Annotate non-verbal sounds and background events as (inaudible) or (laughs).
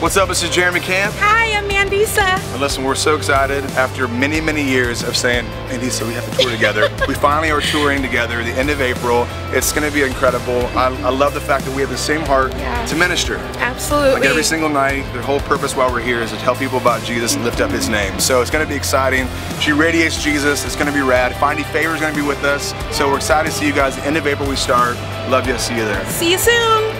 What's up, this is Jeremy Camp. Hi, I'm Mandisa. And listen, we're so excited. After many, many years of saying, Mandisa, we have to tour together, (laughs) we finally are touring together the end of April. It's gonna be incredible. I, I love the fact that we have the same heart Yeah. to minister. Absolutely. Like every single night, the whole purpose while we're here is to tell people about Jesus and lift up his name. So it's gonna be exciting. She radiates Jesus, it's gonna be rad. Finding Favour is gonna be with us. So we're excited to see you guys. The end of April we start. Love you, see you there. See you soon.